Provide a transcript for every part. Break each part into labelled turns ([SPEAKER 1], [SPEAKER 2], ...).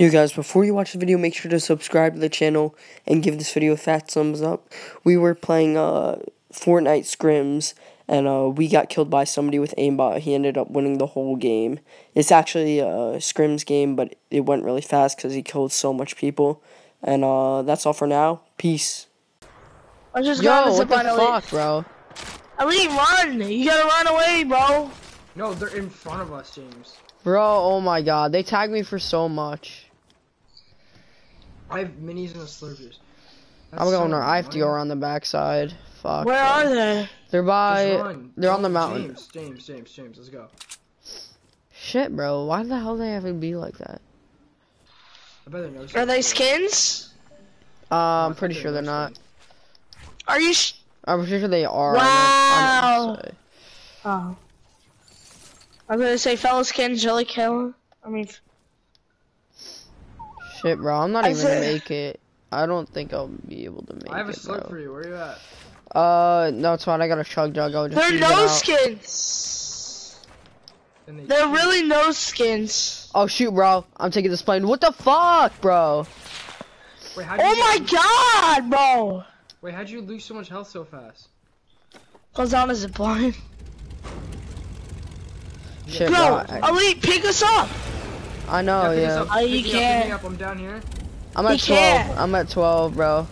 [SPEAKER 1] You guys, before you watch the video, make sure to subscribe to the channel and give this video a fat thumbs up. We were playing uh, Fortnite scrims, and uh, we got killed by somebody with aimbot. He ended up winning the whole game. It's actually a scrims game, but it went really fast because he killed so much people. And uh, that's all for now. Peace.
[SPEAKER 2] I just
[SPEAKER 3] Yo,
[SPEAKER 2] got
[SPEAKER 3] what the
[SPEAKER 2] line
[SPEAKER 3] fuck, bro?
[SPEAKER 2] Elite, run! You gotta run away, bro.
[SPEAKER 4] No, they're in front of us, James.
[SPEAKER 3] Bro, oh my god, they tagged me for so much.
[SPEAKER 4] I have minis and a slurpers.
[SPEAKER 3] I'm going. I have to go around the backside. Fuck.
[SPEAKER 2] Where
[SPEAKER 3] bro.
[SPEAKER 2] are they?
[SPEAKER 3] They're by. they're on the mountain.
[SPEAKER 4] James, James, James, James, let's go.
[SPEAKER 3] Shit, bro. Why the hell they have to be like that?
[SPEAKER 4] I bet they know.
[SPEAKER 2] Are they skins?
[SPEAKER 3] Uh, I'm pretty
[SPEAKER 4] they're
[SPEAKER 3] sure they're not.
[SPEAKER 4] skins.
[SPEAKER 2] Are you? Sh
[SPEAKER 3] I'm pretty sure they are.
[SPEAKER 2] Wow.
[SPEAKER 3] meant- I meant
[SPEAKER 2] oh. I was gonna say fellow skins really killing. I mean,
[SPEAKER 3] Shit, bro. I'm not
[SPEAKER 2] I
[SPEAKER 3] even gonna
[SPEAKER 2] said-
[SPEAKER 3] make it. I don't think I'll be able to make it.
[SPEAKER 4] I have a
[SPEAKER 3] it,
[SPEAKER 4] slurp for you. Where you at?
[SPEAKER 3] Uh, no, it's fine. I got a chug jug. I'll just
[SPEAKER 2] they're no
[SPEAKER 3] out.
[SPEAKER 2] skins.
[SPEAKER 4] And they
[SPEAKER 2] They're
[SPEAKER 4] shoot.
[SPEAKER 2] really no skins.
[SPEAKER 3] Oh shoot, bro. I'm taking this plane. What the fuck, bro?
[SPEAKER 4] Wait, how'd you
[SPEAKER 2] Oh my god, bro!
[SPEAKER 4] Wait, how'd you lose so much health so fast?
[SPEAKER 2] Goes down a zip line.
[SPEAKER 3] Shit,
[SPEAKER 2] Bro,
[SPEAKER 3] bro. I,
[SPEAKER 2] Elite, pick us up!
[SPEAKER 3] I know,
[SPEAKER 4] pick us
[SPEAKER 3] yeah.
[SPEAKER 4] up,
[SPEAKER 2] Oh, you
[SPEAKER 4] me up, pick me
[SPEAKER 2] can't.
[SPEAKER 4] up, I'm down here.
[SPEAKER 3] I'm
[SPEAKER 2] He
[SPEAKER 3] at 12.
[SPEAKER 2] can't.
[SPEAKER 3] I'm at 12, bro.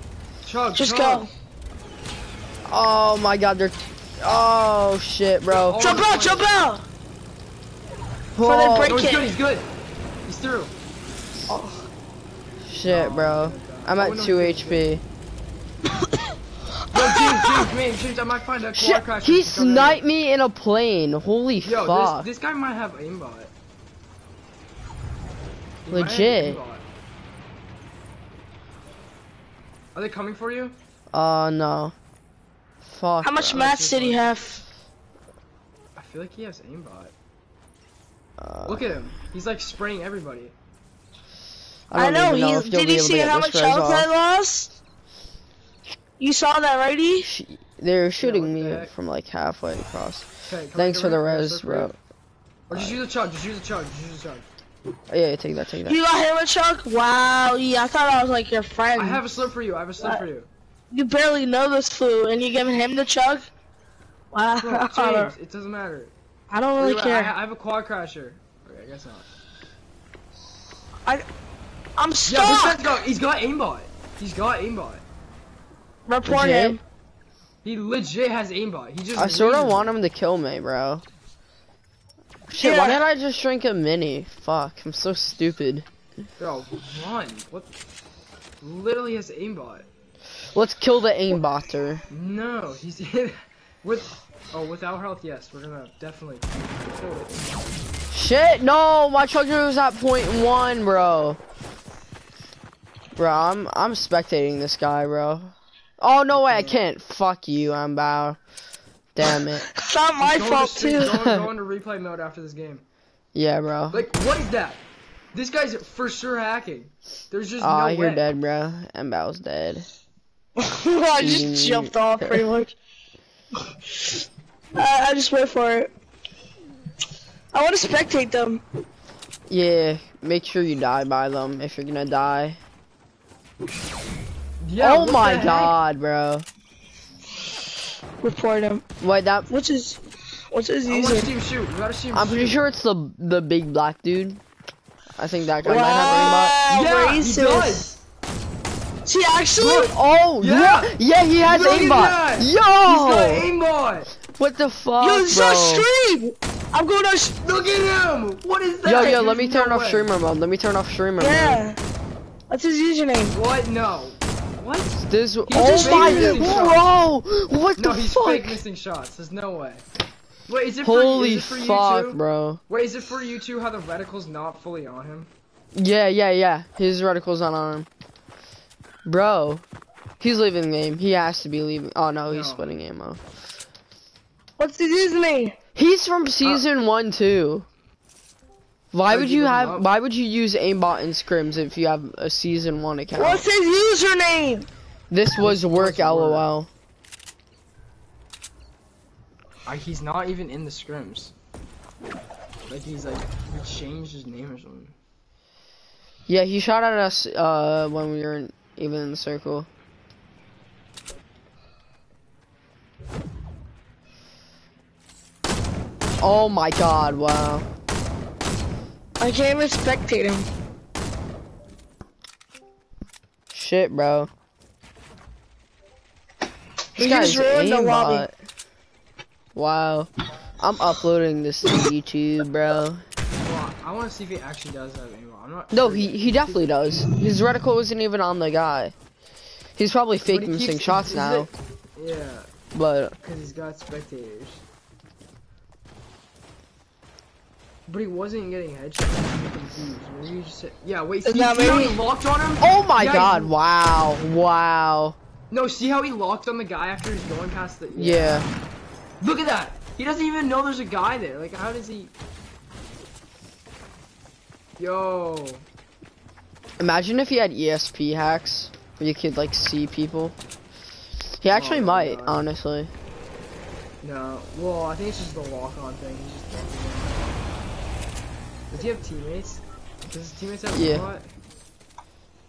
[SPEAKER 4] Chug,
[SPEAKER 2] Just
[SPEAKER 4] chug.
[SPEAKER 2] go.
[SPEAKER 3] Oh my god, they're. Oh shit, bro.
[SPEAKER 4] Oh,
[SPEAKER 2] Jump
[SPEAKER 4] the
[SPEAKER 2] out,
[SPEAKER 4] point
[SPEAKER 2] jump
[SPEAKER 4] is-
[SPEAKER 2] out!
[SPEAKER 3] Oh,
[SPEAKER 2] they break-
[SPEAKER 4] No, he's
[SPEAKER 2] it.
[SPEAKER 4] good, he's good. He's through. Oh.
[SPEAKER 3] shit, oh bro. I'm
[SPEAKER 4] Oh,
[SPEAKER 3] at
[SPEAKER 4] no,
[SPEAKER 3] 2
[SPEAKER 4] he's
[SPEAKER 3] HP.
[SPEAKER 4] Yo, James, James, man, James, I might find a quad
[SPEAKER 3] Shit,
[SPEAKER 4] crash.
[SPEAKER 3] he sniped me in a plane. Holy
[SPEAKER 4] here. Yo,
[SPEAKER 3] fuck.
[SPEAKER 4] this, this guy might have aimbot. He might have
[SPEAKER 3] Legit.
[SPEAKER 4] Are they coming for you?
[SPEAKER 3] Uh, no. Fuck.
[SPEAKER 2] How much
[SPEAKER 3] bro.
[SPEAKER 2] mats did he have?
[SPEAKER 4] I feel like he has aimbot.
[SPEAKER 3] Uh,
[SPEAKER 4] Look at him. He's like spraying everybody.
[SPEAKER 3] I,
[SPEAKER 2] I,
[SPEAKER 3] don't
[SPEAKER 2] know,
[SPEAKER 3] even know
[SPEAKER 2] he,
[SPEAKER 3] if you'll
[SPEAKER 2] did you see how much health I lost? You saw that, righty?
[SPEAKER 3] Sh- They're shooting
[SPEAKER 4] what
[SPEAKER 3] me
[SPEAKER 4] the
[SPEAKER 3] from like halfway across.
[SPEAKER 4] Okay,
[SPEAKER 3] Thanks for the
[SPEAKER 4] come
[SPEAKER 3] res,
[SPEAKER 4] come
[SPEAKER 3] bro.
[SPEAKER 4] Or just use a chug, just use a chug, just use a chug.
[SPEAKER 3] Oh, yeah, take that, take that.
[SPEAKER 2] You got him a chuck? Wow, yeah, I thought I was like your friend.
[SPEAKER 4] I have a slip for you, I have a slip
[SPEAKER 2] What?
[SPEAKER 4] for you.
[SPEAKER 2] You barely know this flu, and you giving him the chug? Wow,
[SPEAKER 4] Bro,
[SPEAKER 2] I
[SPEAKER 4] James, it doesn't matter.
[SPEAKER 2] I don't really
[SPEAKER 4] you at?
[SPEAKER 2] care.
[SPEAKER 4] I, I have a quad crasher. Okay, I guess not.
[SPEAKER 2] I, I'm
[SPEAKER 4] Yeah, this
[SPEAKER 2] stuck.
[SPEAKER 4] guy's got, he's got aimbot. He's got aimbot.
[SPEAKER 2] Report
[SPEAKER 3] Legit?
[SPEAKER 2] him.
[SPEAKER 4] He legit has aimbot. He just
[SPEAKER 3] I sort of want him to kill me, bro. Shit, why
[SPEAKER 2] Yeah.
[SPEAKER 3] did I just drink a mini? Fuck, I'm so stupid.
[SPEAKER 4] Bro, run. What? Literally has aimbot.
[SPEAKER 3] Let's kill the aimbotter.
[SPEAKER 4] No, he's in with. Oh, without health, yes, we're gonna definitely kill it.
[SPEAKER 3] Shit, no, my charger was at point one, bro. Bro, I'm I'm spectating this guy, bro. Oh no way, I can't. Fuck you, I'm bow. Damn it.
[SPEAKER 2] It's not my
[SPEAKER 4] Go
[SPEAKER 2] fault
[SPEAKER 4] stream-
[SPEAKER 2] too.
[SPEAKER 4] Go, go into replay mode after this game.
[SPEAKER 3] Yeah, bro.
[SPEAKER 4] Like, what is that? This guy's for sure hacking. There's just
[SPEAKER 3] Aw,
[SPEAKER 4] no
[SPEAKER 3] you're
[SPEAKER 4] way.
[SPEAKER 3] dead, bro. Mbow's dead.
[SPEAKER 2] I just mm. jumped off pretty much. I, I just wait for it. I want to spectate them.
[SPEAKER 3] Yeah, make sure you die by them if you're gonna die.
[SPEAKER 4] Yeah,
[SPEAKER 3] oh my
[SPEAKER 4] the heck?
[SPEAKER 3] god, bro.
[SPEAKER 2] Report him.
[SPEAKER 3] Wait, that
[SPEAKER 2] What's his? What's his
[SPEAKER 4] I want to
[SPEAKER 2] user?
[SPEAKER 4] see him shoot. You gotta see him
[SPEAKER 3] I'm
[SPEAKER 4] shoot.
[SPEAKER 3] pretty sure it's the the big black dude. I think that guy might have aimbot.
[SPEAKER 2] Wow,
[SPEAKER 4] Yeah, he
[SPEAKER 2] racist.
[SPEAKER 4] does.
[SPEAKER 2] See, actually,
[SPEAKER 3] Look, oh
[SPEAKER 4] Yeah.
[SPEAKER 3] yeah, yeah, he has
[SPEAKER 4] Look at
[SPEAKER 3] aimbot.
[SPEAKER 4] that.
[SPEAKER 3] Yo,
[SPEAKER 4] He's got aimbot.
[SPEAKER 3] what the fuck,
[SPEAKER 2] yo, this is
[SPEAKER 3] bro?
[SPEAKER 2] our stream. I'm going to. Sh-
[SPEAKER 4] Look at him. What is that?
[SPEAKER 3] Yo, yo,
[SPEAKER 4] There's
[SPEAKER 3] let me turn
[SPEAKER 4] no
[SPEAKER 3] off
[SPEAKER 4] way.
[SPEAKER 3] streamer mode. Let me turn off streamer
[SPEAKER 2] yeah. What's his username?
[SPEAKER 4] What? No. What?
[SPEAKER 3] Mode. This,
[SPEAKER 4] just
[SPEAKER 3] oh my,
[SPEAKER 4] fake missing
[SPEAKER 3] bro, what
[SPEAKER 4] No,
[SPEAKER 3] the
[SPEAKER 4] he's
[SPEAKER 3] fuck?
[SPEAKER 4] fake missing shots. There's no way. Wait, is it for,
[SPEAKER 3] Holy
[SPEAKER 4] is it for you
[SPEAKER 3] fuck,
[SPEAKER 4] too?
[SPEAKER 3] bro.
[SPEAKER 4] Wait, is it for you too how the reticle's not fully on him?
[SPEAKER 3] Yeah, yeah, yeah. His reticle's not on him. Bro, he's leaving the game. He has to be leaving. Oh no, he's
[SPEAKER 4] No.
[SPEAKER 3] splitting ammo.
[SPEAKER 2] What's his username?
[SPEAKER 3] He's from uh, season one too. Why
[SPEAKER 4] Why'd you
[SPEAKER 3] you
[SPEAKER 4] look him
[SPEAKER 3] have?
[SPEAKER 4] up?
[SPEAKER 3] Why would you use aimbot in scrims if you have a season one account?
[SPEAKER 2] What's his username?
[SPEAKER 3] This was work,
[SPEAKER 4] was work.
[SPEAKER 3] lol.
[SPEAKER 4] I, he's not even in the scrims. Like he's like he changed his name or something.
[SPEAKER 3] Yeah, he shot at us uh when we were in, even in the circle. Oh my god, wow.
[SPEAKER 2] I can't even spectate him.
[SPEAKER 3] Shit, bro. This
[SPEAKER 2] He
[SPEAKER 3] guy's
[SPEAKER 2] just ruined the lobby.
[SPEAKER 3] aimbot. Wow. I'm uploading this to YouTube, bro.
[SPEAKER 4] Well, I want to see if he actually does have aim. I'm not.
[SPEAKER 3] No,
[SPEAKER 4] sure
[SPEAKER 3] he he definitely does. His reticle wasn't even on the guy. He's probably
[SPEAKER 4] But
[SPEAKER 3] fake
[SPEAKER 4] he
[SPEAKER 3] missing
[SPEAKER 4] keeps-
[SPEAKER 3] shots now,
[SPEAKER 4] it- Yeah,
[SPEAKER 3] but
[SPEAKER 4] because he's got spectators. But he wasn't getting headshots. Maybe he just said, yeah, wait, see,
[SPEAKER 2] Yeah,
[SPEAKER 4] see
[SPEAKER 2] maybe-
[SPEAKER 4] he locked on him?
[SPEAKER 3] oh my
[SPEAKER 4] Yeah,
[SPEAKER 3] god,
[SPEAKER 4] he-
[SPEAKER 3] wow, wow.
[SPEAKER 4] No, see how he locked on the guy after he's going past the.
[SPEAKER 3] Yeah.
[SPEAKER 4] Look at that! He doesn't even know there's a guy there. Like, how does he? Yo.
[SPEAKER 3] Imagine if he had ESP hacks where you could like see people. He actually
[SPEAKER 4] Oh
[SPEAKER 3] might,
[SPEAKER 4] God.
[SPEAKER 3] honestly.
[SPEAKER 4] No. Well, I think it's just the lock-on thing. He's just. Does he have teammates? Does his teammates have
[SPEAKER 3] Yeah.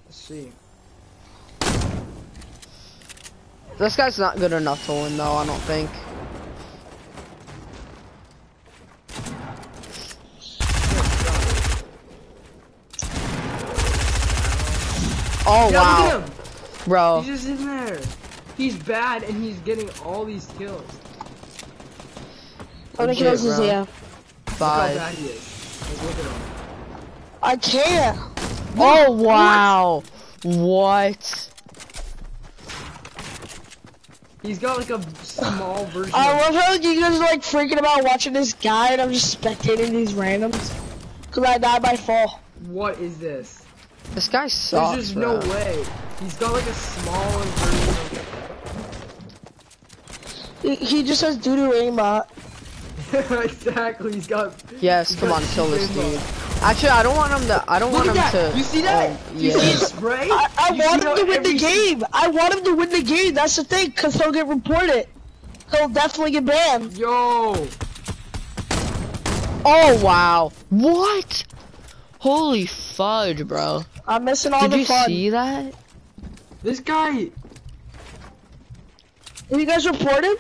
[SPEAKER 4] Let's see.
[SPEAKER 3] This guy's not good enough to win though, I don't think. Oh
[SPEAKER 4] yeah,
[SPEAKER 3] wow,
[SPEAKER 4] look at him!
[SPEAKER 3] bro.
[SPEAKER 4] He's just in there. He's bad and he's getting all these kills.
[SPEAKER 2] How many kills does he
[SPEAKER 3] bro.
[SPEAKER 2] have?
[SPEAKER 4] Look how
[SPEAKER 3] Five.
[SPEAKER 4] bad he is. Like, look at him.
[SPEAKER 2] I can't.
[SPEAKER 3] Oh wow. What?
[SPEAKER 4] He's got like a small version
[SPEAKER 2] I
[SPEAKER 4] of
[SPEAKER 2] love how you guys are like freaking about watching this guy and I'm just spectating these randoms. Cause I died by fall.
[SPEAKER 4] what is this?
[SPEAKER 3] This guy sucks.
[SPEAKER 4] There's
[SPEAKER 3] sucks,
[SPEAKER 4] just
[SPEAKER 3] bro.
[SPEAKER 4] no way. He's got like a small version
[SPEAKER 2] He, he just has doo-doo aimbot.
[SPEAKER 4] of Exactly, he's got
[SPEAKER 3] Yes,
[SPEAKER 4] he's
[SPEAKER 3] come
[SPEAKER 4] got
[SPEAKER 3] on, kill this
[SPEAKER 4] rainbow.
[SPEAKER 3] dude. Actually, I don't want him to. I don't
[SPEAKER 4] Look
[SPEAKER 3] want
[SPEAKER 4] at
[SPEAKER 3] him
[SPEAKER 4] that!
[SPEAKER 3] to.
[SPEAKER 4] You see that?
[SPEAKER 3] um,
[SPEAKER 4] you
[SPEAKER 3] yeah.
[SPEAKER 4] see his spray?
[SPEAKER 2] I, I want him to win the game. I want him to win the game. That's the thing, cause he'll get reported. He'll definitely get banned.
[SPEAKER 4] Yo!
[SPEAKER 3] Oh wow! What? Holy fudge, bro!
[SPEAKER 2] I'm missing all
[SPEAKER 3] Did
[SPEAKER 2] the
[SPEAKER 3] you see that?
[SPEAKER 4] This guy
[SPEAKER 2] Have you guys reported?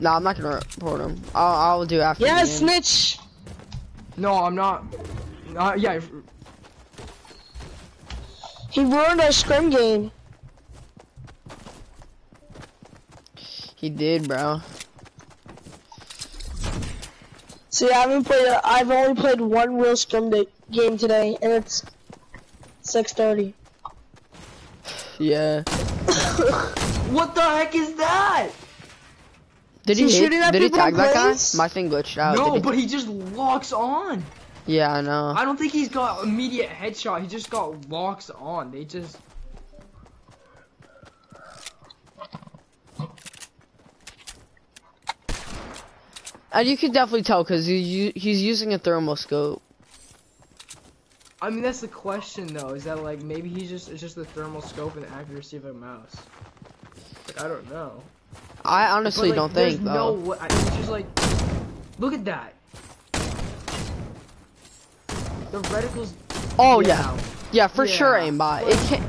[SPEAKER 3] No, I'm not gonna report him. I'll, I'll do after.
[SPEAKER 2] Yeah,
[SPEAKER 3] the game.
[SPEAKER 2] snitch.
[SPEAKER 4] No, I'm not. Uh, yeah,
[SPEAKER 2] He ruined our scrim game.
[SPEAKER 3] He did, bro.
[SPEAKER 2] See, I haven't played. I've only played one real scrim game today, and it's 6:30.
[SPEAKER 3] Yeah.
[SPEAKER 4] what the heck is that?
[SPEAKER 3] Did
[SPEAKER 2] he
[SPEAKER 3] he? hit-
[SPEAKER 2] shooting at
[SPEAKER 3] did he tag that guy? My thing glitched out.
[SPEAKER 4] no,
[SPEAKER 3] he-
[SPEAKER 4] but he just locks on.
[SPEAKER 3] Yeah, I know.
[SPEAKER 4] I don't think he's got immediate headshot. He just got locks on. They just.
[SPEAKER 3] And you can definitely tell because he's u- he's using a thermal scope.
[SPEAKER 4] I mean, that's the question though. Is that like maybe he's just it's just the thermal scope and the accuracy of a mouse. Like, I don't know.
[SPEAKER 3] I honestly
[SPEAKER 4] like,
[SPEAKER 3] don't think
[SPEAKER 4] no
[SPEAKER 3] though.
[SPEAKER 4] way. I- It's just like, look at that. The reticles.
[SPEAKER 3] Oh yeah, yeah, for sure
[SPEAKER 4] Yeah,
[SPEAKER 3] aimbot.
[SPEAKER 4] but-
[SPEAKER 3] It can't.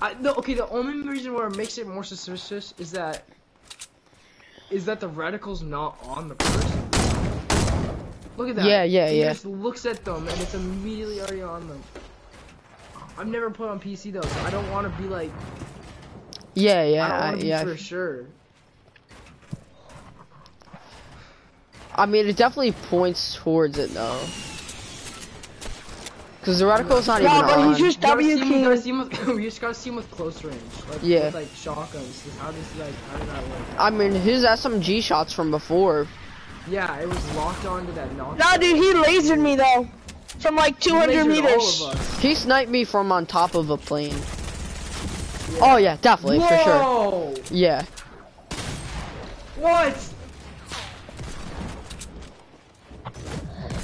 [SPEAKER 4] I, no, okay. The only reason where it makes it more suspicious is that is that the reticle's not on the person. Look at that.
[SPEAKER 3] Yeah, yeah,
[SPEAKER 4] he
[SPEAKER 3] yeah.
[SPEAKER 4] just looks at them and it's immediately already on them. I've never put on PC though, so I don't want to be like.
[SPEAKER 3] Yeah,
[SPEAKER 4] I
[SPEAKER 3] yeah,
[SPEAKER 4] don't
[SPEAKER 3] I-
[SPEAKER 4] want to be
[SPEAKER 3] yeah.
[SPEAKER 4] for sure.
[SPEAKER 3] I mean, it definitely points towards it though. Because the reticle's not
[SPEAKER 2] Yeah,
[SPEAKER 3] even
[SPEAKER 2] but
[SPEAKER 3] on.
[SPEAKER 2] he's just
[SPEAKER 4] You gotta see him-
[SPEAKER 2] W
[SPEAKER 4] you gotta see him with, we just gotta see him with close range. Like,
[SPEAKER 3] Yeah.
[SPEAKER 4] With, like shotguns. Just How does like how does that work?
[SPEAKER 3] I mean, his SMG shots from before.
[SPEAKER 4] Yeah, it was locked onto that knock.
[SPEAKER 2] Nah, dude, he lasered me though, from like 200 meters.
[SPEAKER 4] All of us.
[SPEAKER 3] He sniped me from on top of a plane. Oh yeah, definitely for sure. Yeah.
[SPEAKER 4] What?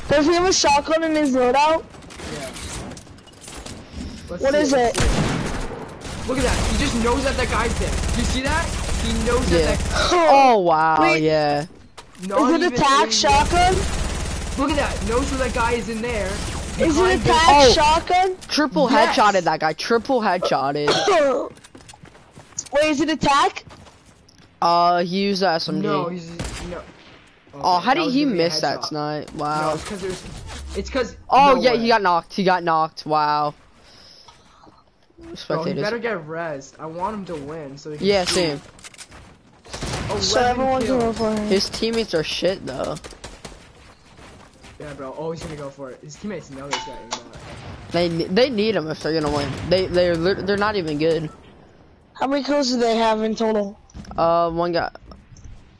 [SPEAKER 2] Does he have a shotgun in his loadout?
[SPEAKER 4] Yeah. Let's
[SPEAKER 2] What
[SPEAKER 4] see
[SPEAKER 2] is it?
[SPEAKER 4] see. Look at that. He just knows that that guy's there. You see that? He knows
[SPEAKER 3] Yeah.
[SPEAKER 4] that that.
[SPEAKER 3] Oh, oh wow,
[SPEAKER 2] Wait.
[SPEAKER 3] yeah.
[SPEAKER 4] Not
[SPEAKER 2] Is it attack shotgun?
[SPEAKER 4] Look at that. Knows where that guy is in there.
[SPEAKER 2] Is it
[SPEAKER 4] the-
[SPEAKER 2] attack
[SPEAKER 3] Oh.
[SPEAKER 2] shotgun?
[SPEAKER 3] Triple
[SPEAKER 4] Yes.
[SPEAKER 3] headshotted that guy. Triple headshotted.
[SPEAKER 2] Wait, is it attack?
[SPEAKER 3] Uh, he used the SMG.
[SPEAKER 4] No, he's no.
[SPEAKER 3] oh, how did he
[SPEAKER 4] gonna be a
[SPEAKER 3] miss that
[SPEAKER 4] headshot.
[SPEAKER 3] tonight?
[SPEAKER 4] No,
[SPEAKER 3] Wow.
[SPEAKER 4] it's because there's. It's because.
[SPEAKER 3] oh
[SPEAKER 4] no
[SPEAKER 3] yeah,
[SPEAKER 4] way.
[SPEAKER 3] he got knocked. He got knocked. Wow.
[SPEAKER 4] Bro, he better get rezzed. I want him to win so he can
[SPEAKER 3] yeah,
[SPEAKER 4] see
[SPEAKER 3] same.
[SPEAKER 2] So
[SPEAKER 4] 11
[SPEAKER 2] everyone's
[SPEAKER 4] kills.
[SPEAKER 2] going for him.
[SPEAKER 3] His teammates are shit though.
[SPEAKER 4] Yeah, bro. Oh, he's gonna go for it. His teammates know this guy. aimbot.
[SPEAKER 3] They they need him if they're gonna win. They they're they're not even good.
[SPEAKER 2] How many kills do they have in total?
[SPEAKER 3] Uh, one got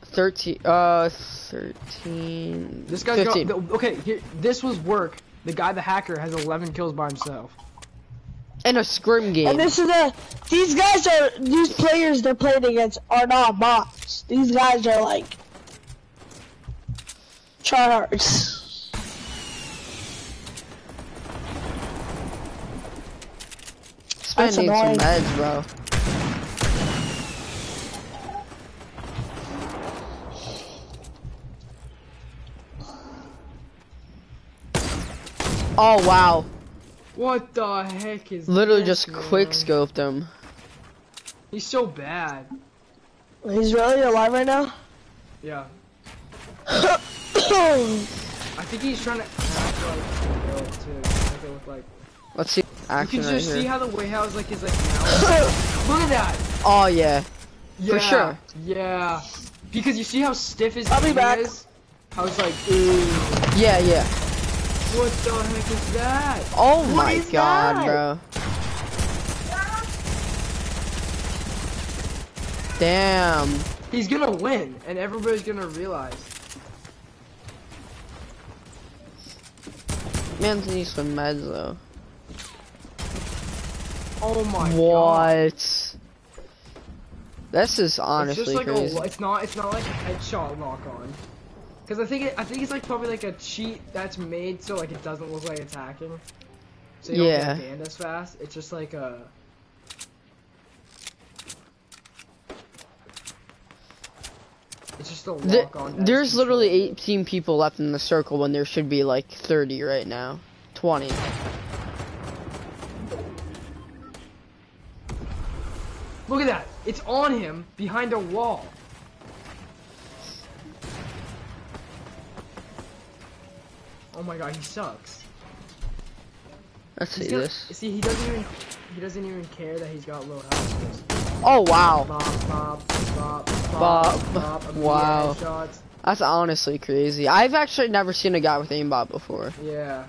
[SPEAKER 3] thirteen. Uh, thirteen.
[SPEAKER 4] This guy's got. Okay, here. This was work. The guy, the hacker, has 11 kills by himself.
[SPEAKER 3] in a scrim game.
[SPEAKER 2] And this is a. These guys are. These players they're playing against are not bots. These guys are like. Tryhards.
[SPEAKER 3] Spending some
[SPEAKER 2] annoying.
[SPEAKER 3] meds, bro. Oh wow!
[SPEAKER 4] What the heck is
[SPEAKER 3] Literally
[SPEAKER 4] this,
[SPEAKER 3] just quick scoped him.
[SPEAKER 4] He's so bad.
[SPEAKER 2] He's really alive right now.
[SPEAKER 4] Yeah. I think he's trying to act like real too. Make it look like.
[SPEAKER 3] Let's see
[SPEAKER 4] You
[SPEAKER 3] action
[SPEAKER 4] can
[SPEAKER 3] right
[SPEAKER 4] just see
[SPEAKER 3] here.
[SPEAKER 4] how the his like his like. Look at that.
[SPEAKER 3] Oh yeah,
[SPEAKER 4] Yeah,
[SPEAKER 3] sure.
[SPEAKER 4] Yeah. Because you see how stiff his
[SPEAKER 2] I'll be back.
[SPEAKER 4] is. Like, ooh.
[SPEAKER 3] yeah, yeah.
[SPEAKER 4] What the heck is that?
[SPEAKER 3] Oh
[SPEAKER 4] What
[SPEAKER 3] my
[SPEAKER 4] is
[SPEAKER 3] god,
[SPEAKER 4] that?
[SPEAKER 3] bro. Damn.
[SPEAKER 4] He's gonna win, and everybody's gonna realize.
[SPEAKER 3] Man needs some meds though.
[SPEAKER 4] Oh my god.
[SPEAKER 3] What? This is
[SPEAKER 4] It's
[SPEAKER 3] honestly
[SPEAKER 4] just like
[SPEAKER 3] crazy.
[SPEAKER 4] a. It's not. It's not like a headshot lock on. Because I think it, I think it's like probably like a cheat that's made so like it doesn't look like attacking. So you
[SPEAKER 3] Yeah.
[SPEAKER 4] don't get banned as fast. It's just like a. It's just a lock on.
[SPEAKER 3] there's literally 18 people left in the circle when there should be like 30 right now. 20.
[SPEAKER 4] It's on him behind a wall. Oh my god, he sucks.
[SPEAKER 3] Let's see
[SPEAKER 4] got-
[SPEAKER 3] this.
[SPEAKER 4] See, he doesn't even. He doesn't even care that he's got low health.
[SPEAKER 3] Oh wow.
[SPEAKER 4] Bop, bop, bop, bop,
[SPEAKER 3] Bop. Wow. That's honestly crazy. I've actually never seen a guy with aimbot before.
[SPEAKER 4] Yeah.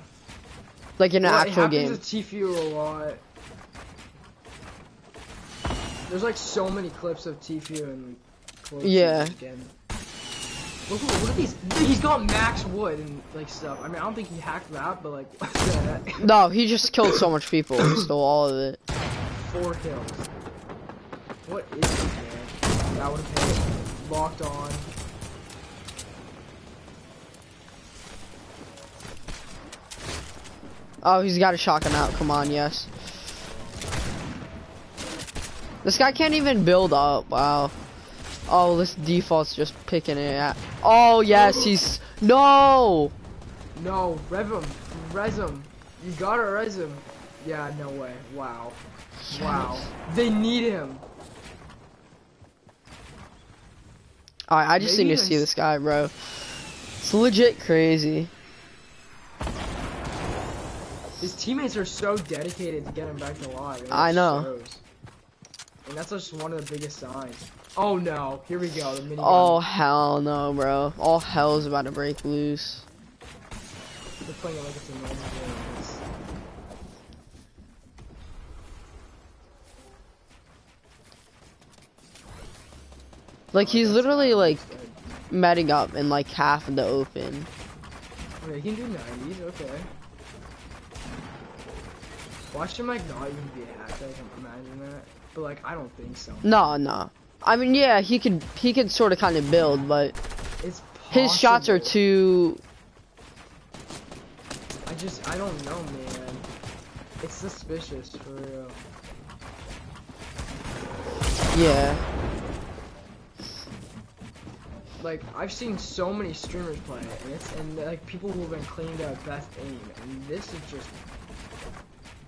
[SPEAKER 3] Like in an
[SPEAKER 4] Well, it
[SPEAKER 3] actual
[SPEAKER 4] happens
[SPEAKER 3] game.
[SPEAKER 4] with Tfue a lot. There's like so many clips of Tfue and close
[SPEAKER 3] Yeah.
[SPEAKER 4] Again. Look, look, look at these. He's got max wood and like stuff. I mean, I don't think he hacked that, but like, what the heck?
[SPEAKER 3] No, he just killed so much people and stole all of it.
[SPEAKER 4] Four kills. What is this, man? That would have hit. Locked on.
[SPEAKER 3] Oh, he's got a shotgun out. Come on, yes. This guy can't even build up. Wow. Oh, this default's just picking it at. Oh, yes, he's. No!
[SPEAKER 4] No, rev him. Res him. You gotta res him. Yeah, no way. Wow. Wow. They need him.
[SPEAKER 3] Alright, I just
[SPEAKER 4] Maybe
[SPEAKER 3] need to see
[SPEAKER 4] this-
[SPEAKER 3] this guy, bro. It's legit crazy.
[SPEAKER 4] His teammates are so dedicated to get him back to life.
[SPEAKER 3] I know.
[SPEAKER 4] shows. And that's just one of the biggest signs. Oh no, here we go. The minigun.
[SPEAKER 3] Oh, hell no, bro. All hell's about to break loose.
[SPEAKER 4] They're playing it like it's a normal game.
[SPEAKER 3] Like,
[SPEAKER 4] oh,
[SPEAKER 3] he's literally, like,
[SPEAKER 4] that's good.
[SPEAKER 3] metting up in, like, half of the open.
[SPEAKER 4] Okay, he can do 90s, okay. Watch him like not even be a hack, I can imagine that. But like, I don't think so.
[SPEAKER 3] No, no. I mean, yeah, he could, he could sort of kind of build, but
[SPEAKER 4] It's
[SPEAKER 3] his shots are too.
[SPEAKER 4] I just, I don't know, man. It's suspicious, for real.
[SPEAKER 3] Yeah.
[SPEAKER 4] like I've seen so many streamers play it, and it's and like people who have been claimed have best aim, and this is just.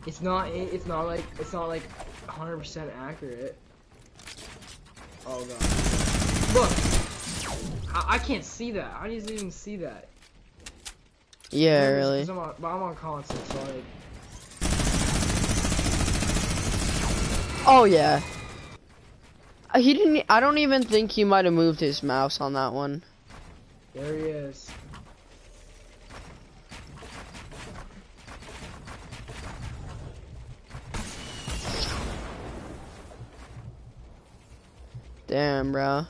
[SPEAKER 4] It's not. It's not like. It's not like 100% accurate. Oh god. Look. I, I can't see that. How do you even see that?
[SPEAKER 3] Yeah,
[SPEAKER 4] it's I'm on, but I'm on console, so like.
[SPEAKER 3] Oh yeah. He didn't. I don't even think he might have moved his mouse on that one.
[SPEAKER 4] There he is.
[SPEAKER 3] Damn, bro.